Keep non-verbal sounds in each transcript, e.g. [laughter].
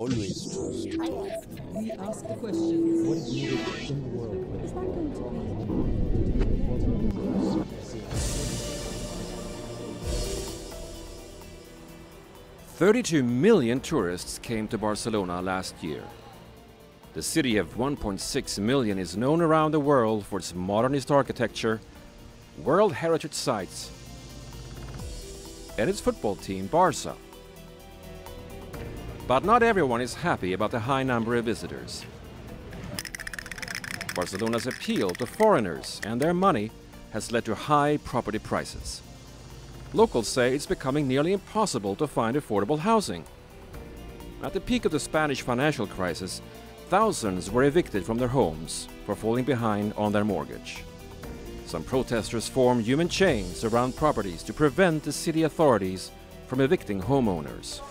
Always. We ask the question. What is needed in the world? Is that going to be? Thirty-two million tourists came to Barcelona last year. The city of 1.6 million is known around the world for its modernist architecture, World Heritage sites, and its football team, Barca. But not everyone is happy about the high number of visitors. Barcelona's appeal to foreigners and their money has led to high property prices. Locals say it's becoming nearly impossible to find affordable housing. At the peak of the Spanish financial crisis, thousands were evicted from their homes for falling behind on their mortgage. Some protesters formed human chains around properties to prevent the city authorities from evicting homeowners.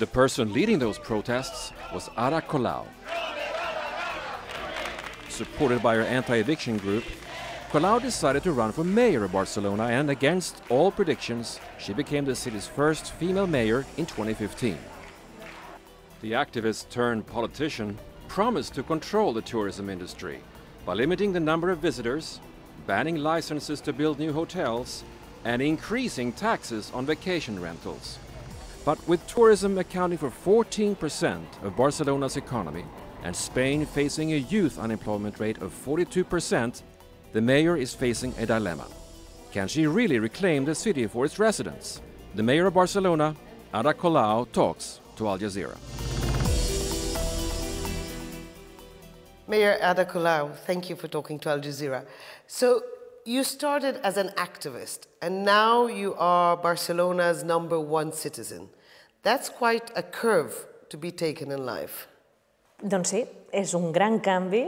The person leading those protests was Ara Colau. Supported by her anti-eviction group, Colau decided to run for mayor of Barcelona and against all predictions, she became the city's first female mayor in 2015. The activist turned politician promised to control the tourism industry by limiting the number of visitors, banning licenses to build new hotels, and increasing taxes on vacation rentals. But with tourism accounting for 14% of Barcelona's economy and Spain facing a youth unemployment rate of 42%, the mayor is facing a dilemma. Can she really reclaim the city for its residents? The mayor of Barcelona, Ada Colau, talks to Al Jazeera. Mayor Ada Colau, thank you for talking to Al Jazeera. So, you started as an activist, and now you are Barcelona's number one citizen. That's quite a curve to be taken in life. Doncs sí, és un gran canvi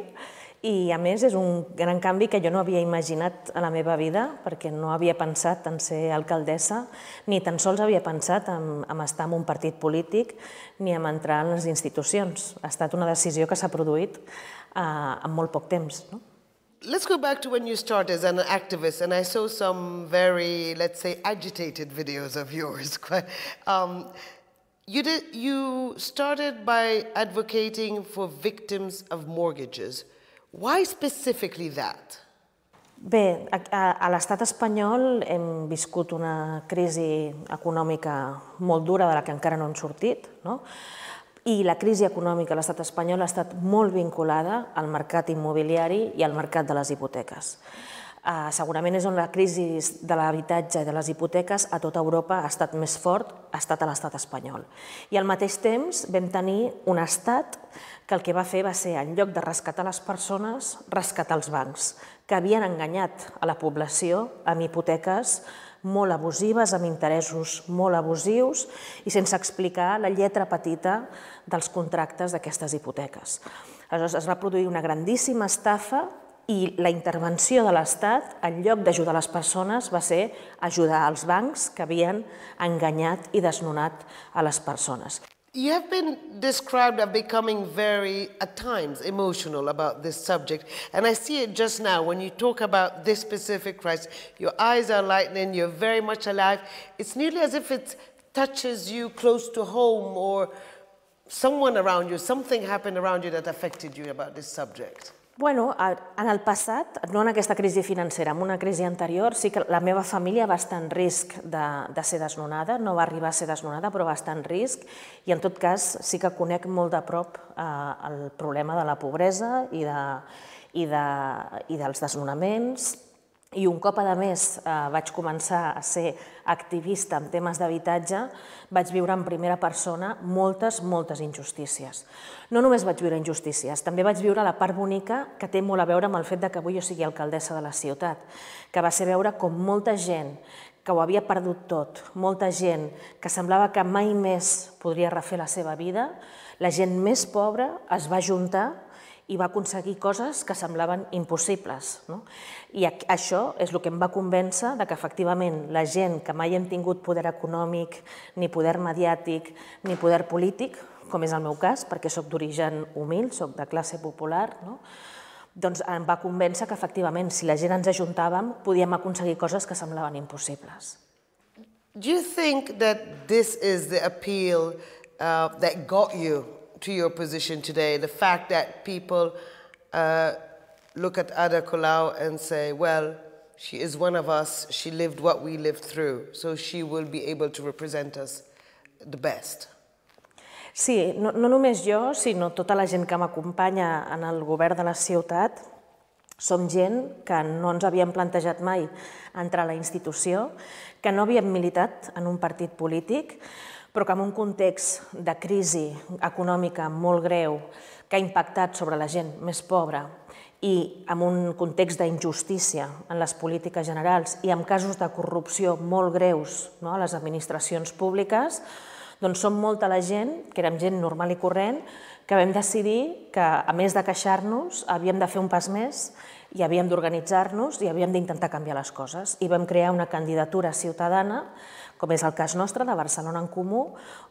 i a més és un gran canvi que jo no havia imaginat a la meva vida perquè no havia pensat en ser alcaldessa ni tan sols havia pensat en, en estar en un partit polític ni en entrar en les institucions. Ha estat una decisió que s'ha produït eh, en molt poc temps. No? Let's go back to when you started as an activist, and I saw some very, let's say, agitated videos of yours. [laughs] um, you, did, you started by advocating for victims of mortgages. Why specifically that? Bé, a, a l'estat espanyol hem viscut una crisi econòmica molt dura de la que encara no hem sortit, no? I la crisi econòmica a l'estat espanyol ha estat molt vinculada al mercat immobiliari i al mercat de les hipoteques. Uh, segurament és on la crisi de l'habitatge i de les hipoteques a tota Europa ha estat més fort, ha estat a l'estat espanyol. I al mateix temps vam tenir un estat que el que va fer va ser, en lloc de rescatar les persones, rescatar els bancs, que havien enganyat a la població amb hipoteques molt abusives, amb interessos molt abusius i sense explicar la lletra petita dels contractes d'aquestes hipoteques. Aleshores, es va produir una grandíssima estafa i la intervenció de l'Estat, en lloc d'ajudar les persones, va ser ajudar els bancs que havien enganyat i desnonat a les persones. You have been described as becoming very, at times, emotional about this subject. And I see it just now when you talk about this specific crisis. Your eyes are lightening, you're very much alive. It's nearly as if it touches you close to home or someone around you, something happened around you that affected you about this subject. Bueno, en el passat, no en aquesta crisi financera, en una crisi anterior, sí que la meva família va estar en risc de, de ser desnonada, no va arribar a ser desnonada, però va estar en risc, i en tot cas sí que conec molt de prop eh, el problema de la pobresa i, de, i, de, i dels desnonaments, i un cop, a més, eh, vaig començar a ser activista en temes d'habitatge, vaig viure en primera persona moltes, moltes injustícies. No només vaig viure injustícies, també vaig viure la part bonica que té molt a veure amb el fet de que avui jo sigui alcaldessa de la ciutat, que va ser veure com molta gent que ho havia perdut tot, molta gent que semblava que mai més podria refer la seva vida, la gent més pobra es va juntar i va aconseguir coses que semblaven impossibles. No? I això és el que em va convèncer de que efectivament la gent que mai hem tingut poder econòmic, ni poder mediàtic, ni poder polític, com és el meu cas, perquè sóc d'origen humil, sóc de classe popular, no? doncs em va convèncer que efectivament si la gent ens ajuntàvem podíem aconseguir coses que semblaven impossibles. Do you think that this is the appeal uh, that got you to your position today? The fact that people uh, look at Ada Colau and say, well, she is one of us, she lived what we lived through, so she will be able to represent us the best. Sí, no, no només jo, sinó tota la gent que m'acompanya en el govern de la ciutat, som gent que no ens havíem plantejat mai entrar a la institució, que no havíem militat en un partit polític, però que en un context de crisi econòmica molt greu que ha impactat sobre la gent més pobra i en un context d'injustícia en les polítiques generals i amb casos de corrupció molt greus no, a les administracions públiques, doncs som molta la gent, que érem gent normal i corrent, que vam decidir que, a més de queixar-nos, havíem de fer un pas més i havíem d'organitzar-nos i havíem d'intentar canviar les coses. I vam crear una candidatura ciutadana, com és el cas nostre, de Barcelona en Comú,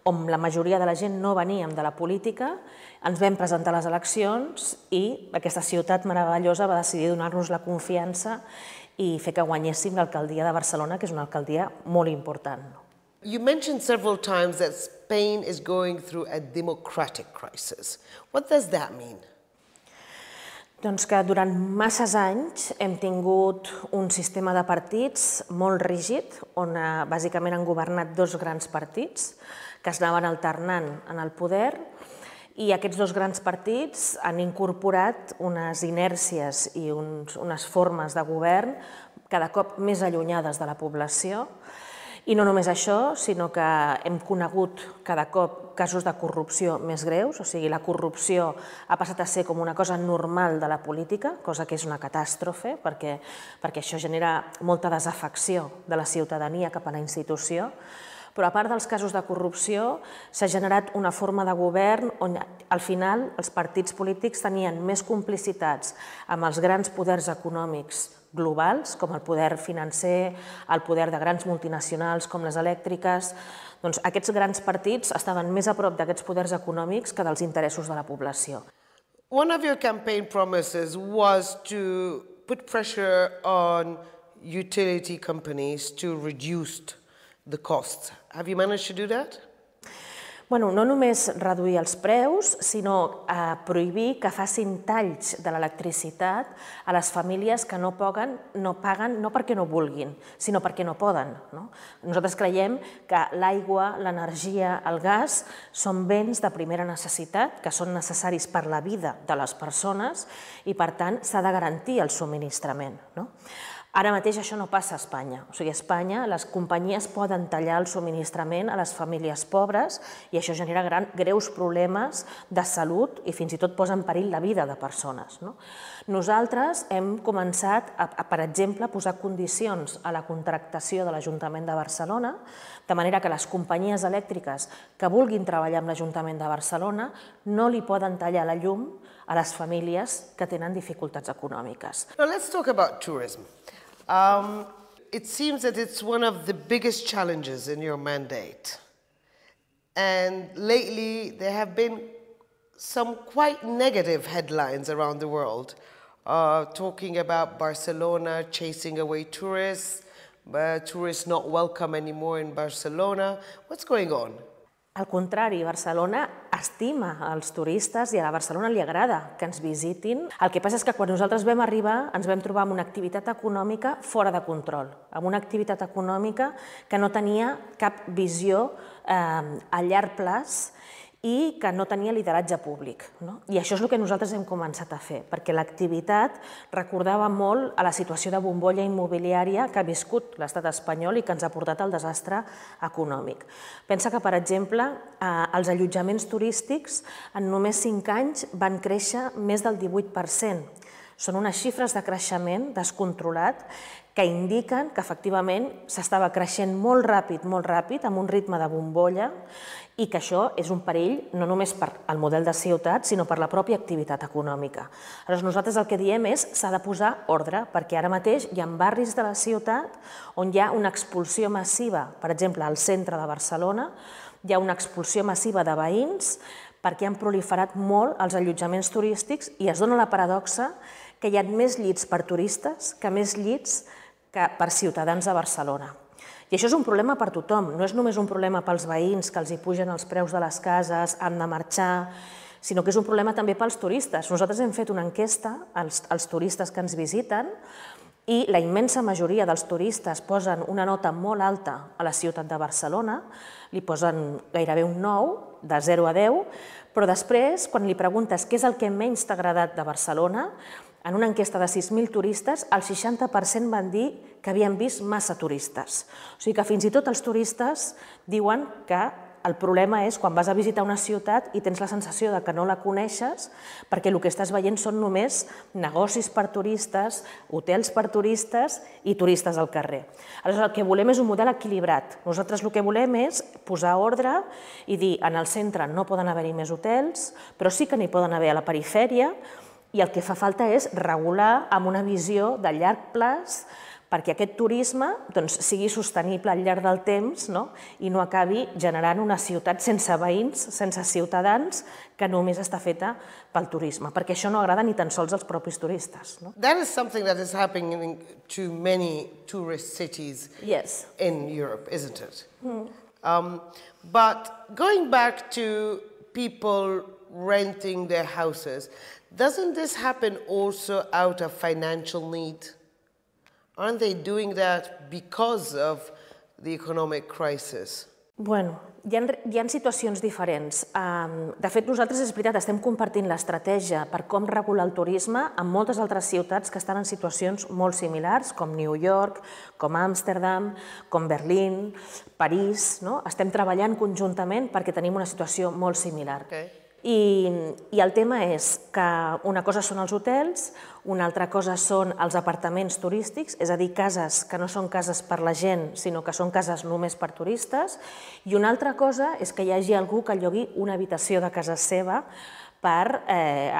on la majoria de la gent no veníem de la política, ens vam presentar a les eleccions i aquesta ciutat meravellosa va decidir donar-nos la confiança i fer que guanyéssim l'alcaldia de Barcelona, que és una alcaldia molt important. You mentioned several times that Spain is going through a democratic crisis. What does that mean? Doncs que durant masses anys hem tingut un sistema de partits molt rígid, on eh, bàsicament han governat dos grans partits que es anaven alternant en el poder i aquests dos grans partits han incorporat unes inèrcies i uns, unes formes de govern cada cop més allunyades de la població i no només això, sinó que hem conegut cada cop casos de corrupció més greus, o sigui, la corrupció ha passat a ser com una cosa normal de la política, cosa que és una catàstrofe, perquè, perquè això genera molta desafecció de la ciutadania cap a la institució, però a part dels casos de corrupció s'ha generat una forma de govern on al final els partits polítics tenien més complicitats amb els grans poders econòmics globals, com el poder financer, el poder de grans multinacionals com les elèctriques, doncs aquests grans partits estaven més a prop d'aquests poders econòmics que dels interessos de la població. One of your campaign promises was to put pressure on utility companies to reduce the costs. Have you managed to do that? Bueno, no només reduir els preus, sinó eh, prohibir que facin talls de l'electricitat a les famílies que no paguen, no paguen no perquè no vulguin, sinó perquè no poden. No? Nosaltres creiem que l'aigua, l'energia, el gas són béns de primera necessitat, que són necessaris per la vida de les persones i, per tant, s'ha de garantir el subministrament. No? Ara mateix això no passa a Espanya. O sigui, a Espanya les companyies poden tallar el subministrament a les famílies pobres i això genera gran, greus problemes de salut i fins i tot posa en perill la vida de persones. No? Nosaltres hem començat, a, a, per exemple, a posar condicions a la contractació de l'Ajuntament de Barcelona, de manera que les companyies elèctriques que vulguin treballar amb l'Ajuntament de Barcelona no li poden tallar la llum a les famílies que tenen dificultats econòmiques. Now let's talk about tourism. Um, it seems that it's one of the biggest challenges in your mandate. And lately, there have been some quite negative headlines around the world uh, talking about Barcelona chasing away tourists, uh, tourists not welcome anymore in Barcelona. What's going on? Al contrari, Barcelona estima els turistes i a Barcelona li agrada que ens visitin. El que passa és que quan nosaltres vam arribar ens vam trobar amb una activitat econòmica fora de control, amb una activitat econòmica que no tenia cap visió eh, a llarg plaç i que no tenia lideratge públic. No? I això és el que nosaltres hem començat a fer, perquè l'activitat recordava molt a la situació de bombolla immobiliària que ha viscut l'estat espanyol i que ens ha portat al desastre econòmic. Pensa que, per exemple, eh, els allotjaments turístics en només 5 anys van créixer més del 18%. Són unes xifres de creixement descontrolat que indiquen que efectivament s'estava creixent molt ràpid, molt ràpid, amb un ritme de bombolla, i que això és un perill no només per al model de ciutat, sinó per la pròpia activitat econòmica. Aleshores, nosaltres el que diem és s'ha de posar ordre, perquè ara mateix hi ha barris de la ciutat on hi ha una expulsió massiva, per exemple, al centre de Barcelona, hi ha una expulsió massiva de veïns perquè han proliferat molt els allotjaments turístics i es dona la paradoxa que hi ha més llits per turistes que més llits que per ciutadans de Barcelona. I això és un problema per tothom, no és només un problema pels veïns que els hi pugen els preus de les cases, han de marxar, sinó que és un problema també pels turistes. Nosaltres hem fet una enquesta als, als turistes que ens visiten i la immensa majoria dels turistes posen una nota molt alta a la ciutat de Barcelona, li posen gairebé un 9, de 0 a 10, però després, quan li preguntes què és el que menys t'ha agradat de Barcelona, en una enquesta de 6.000 turistes, el 60% van dir que havien vist massa turistes. O sigui que fins i tot els turistes diuen que el problema és quan vas a visitar una ciutat i tens la sensació de que no la coneixes perquè el que estàs veient són només negocis per turistes, hotels per turistes i turistes al carrer. Aleshores, el que volem és un model equilibrat. Nosaltres el que volem és posar ordre i dir en el centre no poden haver-hi més hotels, però sí que n'hi poden haver a la perifèria i el que fa falta és regular amb una visió de llarg plaç perquè aquest turisme doncs, sigui sostenible al llarg del temps no? i no acabi generant una ciutat sense veïns, sense ciutadans, que només està feta pel turisme, perquè això no agrada ni tan sols als propis turistes. No? That is something that is happening to many tourist cities Yes. in Europe, isn't it? Um, but going back to people renting their houses, doesn't this happen also out of financial need? Aren't they doing that because of the economic crisis? Bueno, hi ha, hi ha situacions diferents. Um, de fet, nosaltres, és veritat, estem compartint l'estratègia per com regular el turisme amb moltes altres ciutats que estan en situacions molt similars, com New York, com Amsterdam, com Berlín, París. No? Estem treballant conjuntament perquè tenim una situació molt similar. Okay. I, I el tema és que una cosa són els hotels, una altra cosa són els apartaments turístics, és a dir, cases que no són cases per la gent, sinó que són cases només per turistes, i una altra cosa és que hi hagi algú que llogui una habitació de casa seva per, eh,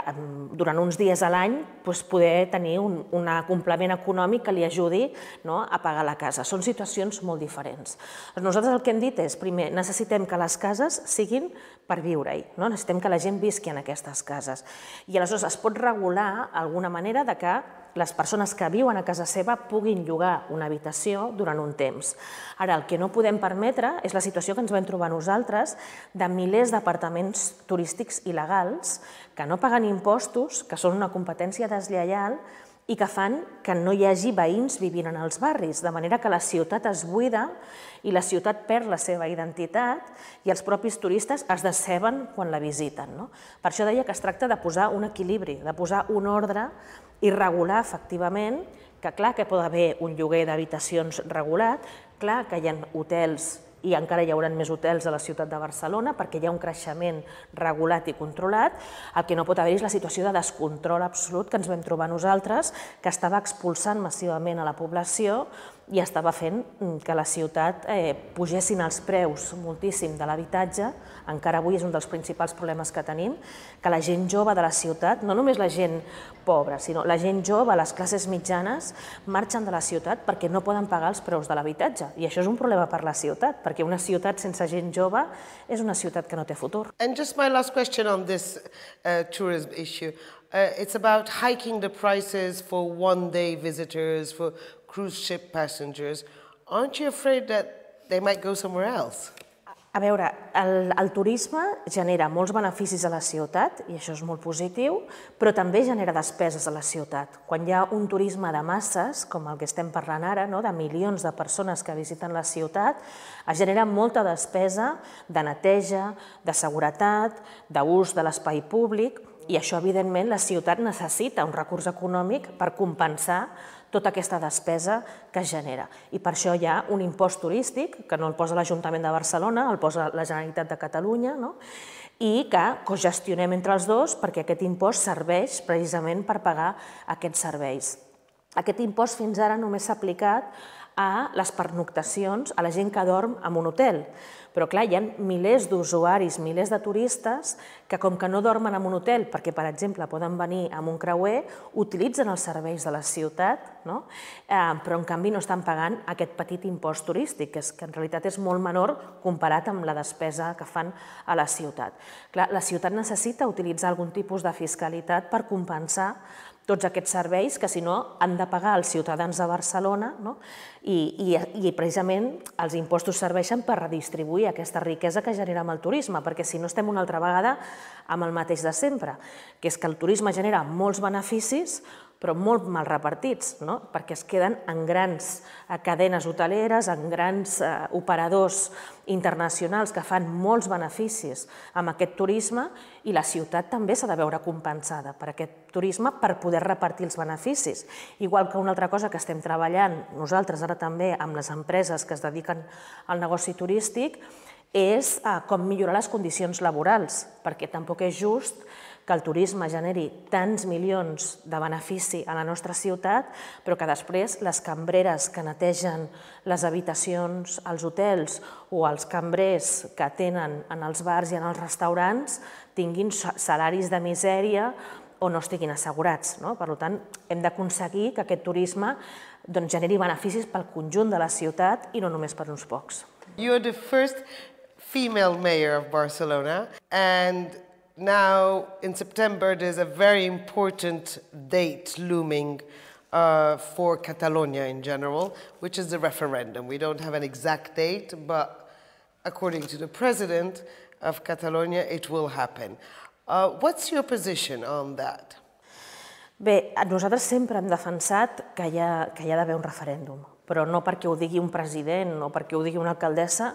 durant uns dies a l'any, doncs, poder tenir un, un complement econòmic que li ajudi no, a pagar la casa. Són situacions molt diferents. Nosaltres el que hem dit és, primer, necessitem que les cases siguin per viure-hi, no? necessitem que la gent visqui en aquestes cases. I aleshores es pot regular alguna manera de que les persones que viuen a casa seva puguin llogar una habitació durant un temps. Ara, el que no podem permetre és la situació que ens vam trobar nosaltres de milers d'apartaments turístics il·legals que no paguen impostos, que són una competència deslleial i que fan que no hi hagi veïns vivint en els barris, de manera que la ciutat es buida i la ciutat perd la seva identitat i els propis turistes es deceben quan la visiten. No? Per això deia que es tracta de posar un equilibri, de posar un ordre i regular efectivament que clar que pot haver un lloguer d'habitacions regulat, clar que hi ha hotels i encara hi haurà més hotels a la ciutat de Barcelona perquè hi ha un creixement regulat i controlat. El que no pot haver és la situació de descontrol absolut que ens vam trobar nosaltres, que estava expulsant massivament a la població i estava fent mm, que la ciutat eh, pugessin els preus moltíssim de l'habitatge, encara avui és un dels principals problemes que tenim, que la gent jove de la ciutat, no només la gent pobra, sinó la gent jove, les classes mitjanes, marxen de la ciutat perquè no poden pagar els preus de l'habitatge. I això és un problema per la ciutat, perquè una ciutat sense gent jove és una ciutat que no té futur. And just my last question on this uh, tourism issue. Uh, it's about hiking the prices for one day visitors, for cruise ship passengers. Aren't you afraid that they might go somewhere else? A veure, el, el turisme genera molts beneficis a la ciutat, i això és molt positiu, però també genera despeses a la ciutat. Quan hi ha un turisme de masses, com el que estem parlant ara, no? de milions de persones que visiten la ciutat, es genera molta despesa de neteja, de seguretat, d'ús de l'espai públic, i això, evidentment, la ciutat necessita un recurs econòmic per compensar tota aquesta despesa que es genera. I per això hi ha un impost turístic, que no el posa l'Ajuntament de Barcelona, el posa la Generalitat de Catalunya, no? i que cogestionem entre els dos perquè aquest impost serveix precisament per pagar aquests serveis. Aquest impost fins ara només s'ha aplicat a les pernoctacions, a la gent que dorm en un hotel. Però clar, hi ha milers d'usuaris, milers de turistes que com que no dormen en un hotel, perquè per exemple poden venir amb un creuer, utilitzen els serveis de la ciutat, no? eh, però en canvi no estan pagant aquest petit impost turístic, que, és, que en realitat és molt menor comparat amb la despesa que fan a la ciutat. Clar, la ciutat necessita utilitzar algun tipus de fiscalitat per compensar tots aquests serveis que, si no, han de pagar els ciutadans de Barcelona no? I, i, i precisament els impostos serveixen per redistribuir aquesta riquesa que genera amb el turisme, perquè si no estem una altra vegada amb el mateix de sempre, que és que el turisme genera molts beneficis, però molt mal repartits, no? perquè es queden en grans eh, cadenes hoteleres, en grans eh, operadors internacionals que fan molts beneficis amb aquest turisme i la ciutat també s'ha de veure compensada per aquest turisme per poder repartir els beneficis. Igual que una altra cosa que estem treballant nosaltres ara també amb les empreses que es dediquen al negoci turístic és eh, com millorar les condicions laborals, perquè tampoc és just que el turisme generi tants milions de benefici a la nostra ciutat, però que després les cambreres que netegen les habitacions als hotels o els cambrers que tenen en els bars i en els restaurants tinguin salaris de misèria o no estiguin assegurats. No? Per tant, hem d'aconseguir que aquest turisme doncs, generi beneficis pel conjunt de la ciutat i no només per uns pocs. You're the first female mayor of Barcelona and now in September there's a very important date looming uh, for Catalonia in general, which is the referendum. We don't have an exact date, but according to the president of Catalonia, it will happen. Uh, what's your position on that? Bé, nosaltres sempre hem defensat que hi ha, que hi ha d'haver un referèndum, però no perquè ho digui un president o perquè ho digui una alcaldessa,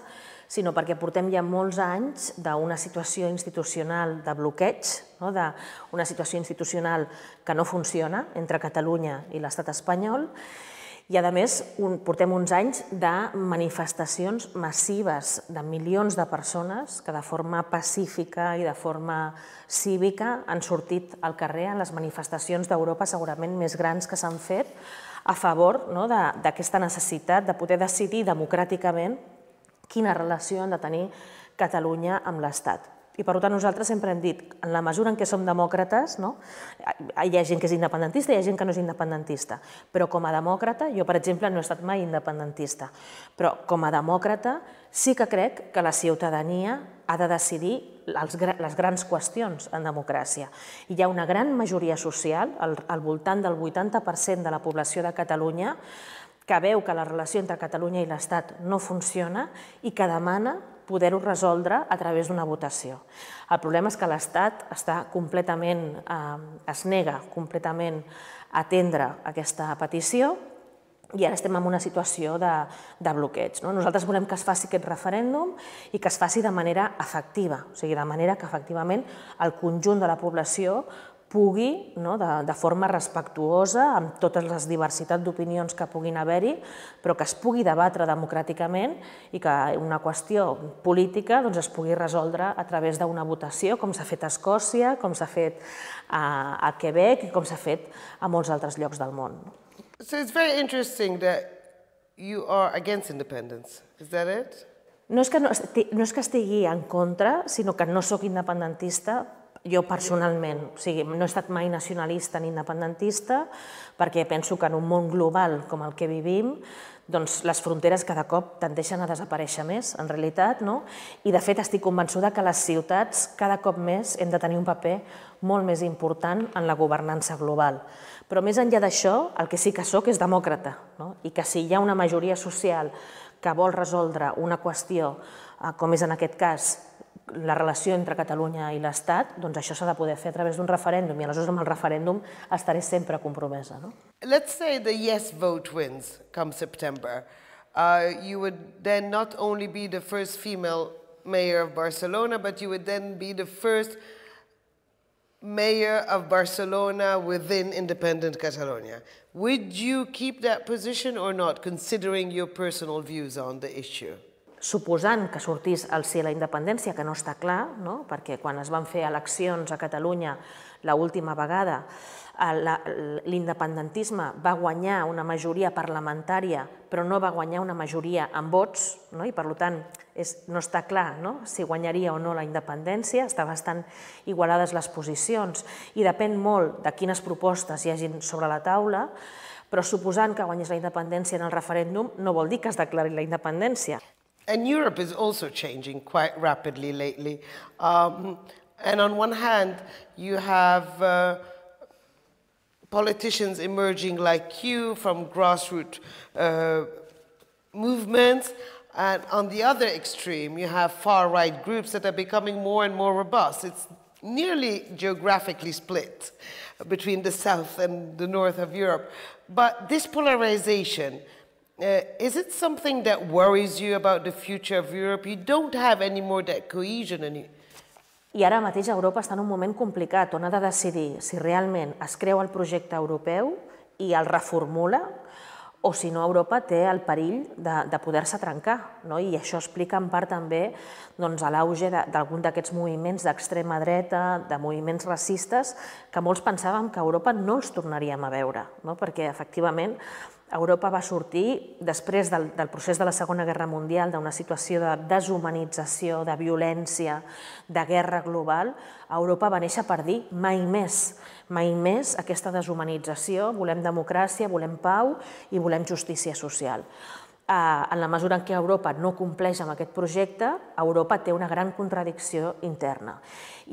sinó perquè portem ja molts anys d'una situació institucional de bloqueig, no? d'una situació institucional que no funciona entre Catalunya i l'estat espanyol, i, a més, un, portem uns anys de manifestacions massives de milions de persones que de forma pacífica i de forma cívica han sortit al carrer en les manifestacions d'Europa segurament més grans que s'han fet a favor no, d'aquesta necessitat de poder decidir democràticament quina relació han de tenir Catalunya amb l'Estat. I per tant nosaltres sempre hem dit, en la mesura en què som demòcrates, no? hi ha gent que és independentista i hi ha gent que no és independentista, però com a demòcrata, jo per exemple no he estat mai independentista, però com a demòcrata sí que crec que la ciutadania ha de decidir els, les grans qüestions en democràcia. I hi ha una gran majoria social, al, al voltant del 80% de la població de Catalunya, que veu que la relació entre Catalunya i l'Estat no funciona i que demana poder-ho resoldre a través d'una votació. El problema és que l'Estat està completament, eh, es nega completament a atendre aquesta petició i ara estem en una situació de, de bloqueig. No? Nosaltres volem que es faci aquest referèndum i que es faci de manera efectiva, o sigui, de manera que efectivament el conjunt de la població pugui, no, de, de forma respectuosa, amb totes les diversitats d'opinions que puguin haver-hi, però que es pugui debatre democràticament i que una qüestió política doncs, es pugui resoldre a través d'una votació, com s'ha fet a Escòcia, com s'ha fet a, a Quebec i com s'ha fet a molts altres llocs del món. So it's very interesting that you are against independence. Is that it? No és, que no, no és que estigui en contra, sinó que no sóc independentista jo personalment, o sigui, no he estat mai nacionalista ni independentista perquè penso que en un món global com el que vivim, doncs les fronteres cada cop tendeixen a desaparèixer més, en realitat, no? I de fet estic convençuda que les ciutats cada cop més hem de tenir un paper molt més important en la governança global. Però més enllà d'això, el que sí que sóc és demòcrata, no? i que si hi ha una majoria social que vol resoldre una qüestió, eh, com és en aquest cas la relació entre Catalunya i l'Estat, doncs això s'ha de poder fer a través d'un referèndum i aleshores amb el referèndum estaré sempre compromesa. No? Let's say the yes vote wins come September. Uh, you would then not only be the first female mayor of Barcelona, but you would then be the first mayor of Barcelona within independent Catalonia. Would you keep that position or not, considering your personal views on the issue? Suposant que sortís al sí la independència, que no està clar, no? perquè quan es van fer eleccions a Catalunya la última vegada, l'independentisme va guanyar una majoria parlamentària, però no va guanyar una majoria en vots, no? i per tant és, no està clar no? si guanyaria o no la independència, està bastant igualades les posicions, i depèn molt de quines propostes hi hagin sobre la taula, però suposant que guanyés la independència en el referèndum no vol dir que es declari la independència. And Europe is also changing quite rapidly lately. Um, and on one hand, you have uh, politicians emerging like you from grassroots uh, movements. And on the other extreme, you have far right groups that are becoming more and more robust. It's nearly geographically split between the south and the north of Europe. But this polarization, uh, is it something that worries you about the future of Europe? You don't have any more that cohesion any, I ara mateix Europa està en un moment complicat on ha de decidir si realment es creu el projecte europeu i el reformula o si no Europa té el perill de, de poder-se trencar. No? I això explica en part també doncs, l'auge d'algun d'aquests moviments d'extrema dreta, de moviments racistes, que molts pensàvem que Europa no els tornaríem a veure, no? perquè efectivament Europa va sortir, després del, del procés de la Segona Guerra Mundial, d'una situació de deshumanització, de violència, de guerra global, Europa va néixer per dir mai més, mai més aquesta deshumanització, volem democràcia, volem pau i volem justícia social. Eh, en la mesura en què Europa no compleix amb aquest projecte, Europa té una gran contradicció interna.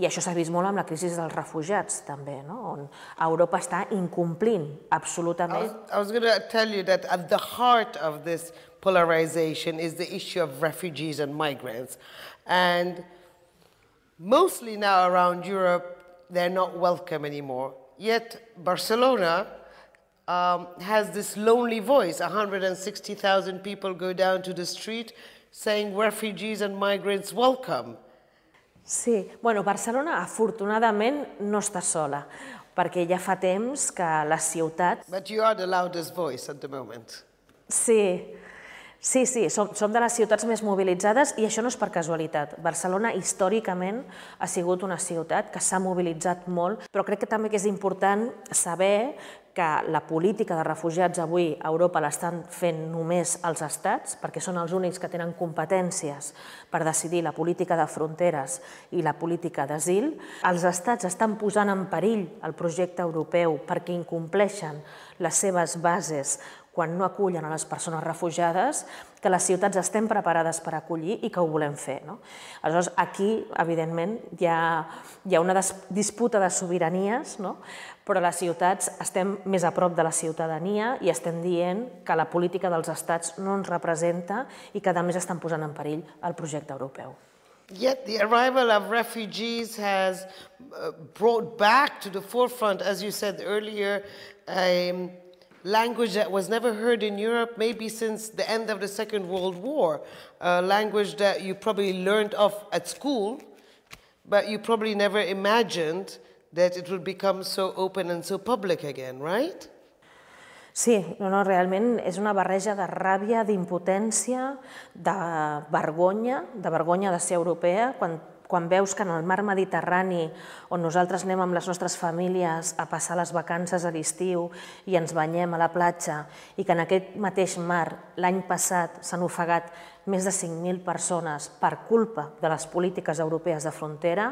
I això s'ha vist molt amb la crisi dels refugiats, també, no? on Europa està incomplint absolutament. I was, I was going to tell you that at the heart of this polarization is the issue of refugees and migrants. And mostly now around Europe, they're not welcome anymore. Yet Barcelona um, has this lonely voice. 160,000 people go down to the street saying refugees and migrants welcome. Sí, bueno, Barcelona afortunadament no està sola, perquè ja fa temps que la ciutat... But you are the loudest voice at the moment. Sí, sí, sí, som, som de les ciutats més mobilitzades i això no és per casualitat. Barcelona històricament ha sigut una ciutat que s'ha mobilitzat molt, però crec que també que és important saber que la política de refugiats avui a Europa l'estan fent només els estats, perquè són els únics que tenen competències per decidir la política de fronteres i la política d'asil. Els estats estan posant en perill el projecte europeu perquè incompleixen les seves bases quan no acullen a les persones refugiades, que les ciutats estem preparades per acollir i que ho volem fer. No? Aleshores, aquí, evidentment, hi ha, hi ha una disputa de sobiranies, no? però les ciutats estem més a prop de la ciutadania i estem dient que la política dels estats no ens representa i que, a més, estan posant en perill el projecte europeu. Yet the arrival of refugees has uh, brought back to the forefront, as you said earlier, um, language that was never heard in Europe maybe since the end of the Second World War, a language that you probably learned of at school, but you probably never imagined that it would become so open and so public again, right? Sí, no, no, realment és una barreja de ràbia, d'impotència, de vergonya, de vergonya de ser europea, quan quan veus que en el mar Mediterrani, on nosaltres anem amb les nostres famílies a passar les vacances a l'estiu i ens banyem a la platja, i que en aquest mateix mar l'any passat s'han ofegat més de 5.000 persones per culpa de les polítiques europees de frontera,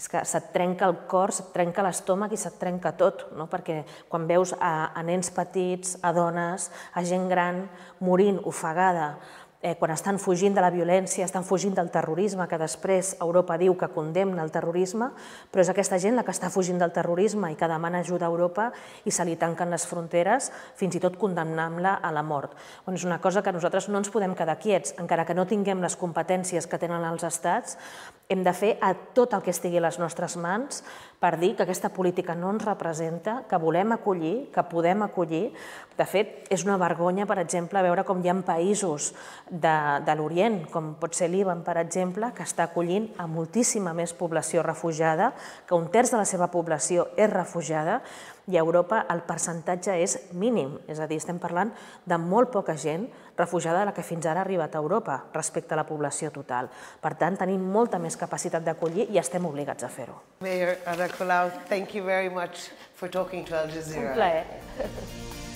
és que se't trenca el cor, se't trenca l'estómac i se't trenca tot, no? perquè quan veus a, a nens petits, a dones, a gent gran morint ofegada eh, quan estan fugint de la violència, estan fugint del terrorisme, que després Europa diu que condemna el terrorisme, però és aquesta gent la que està fugint del terrorisme i que demana ajuda a Europa i se li tanquen les fronteres, fins i tot condemnant-la a la mort. Bueno, és una cosa que nosaltres no ens podem quedar quiets, encara que no tinguem les competències que tenen els estats, hem de fer a tot el que estigui a les nostres mans per dir que aquesta política no ens representa, que volem acollir, que podem acollir. De fet, és una vergonya, per exemple, veure com hi ha països de, de l'Orient, com pot ser l'Iban, per exemple, que està acollint a moltíssima més població refugiada, que un terç de la seva població és refugiada, i a Europa el percentatge és mínim, és a dir, estem parlant de molt poca gent refugiada de la que fins ara ha arribat a Europa respecte a la població total. Per tant, tenim molta més capacitat d'acollir i estem obligats a fer-ho. Mayor Ada Colau, thank you very much for talking to Al Jazeera. Un plaer. [laughs]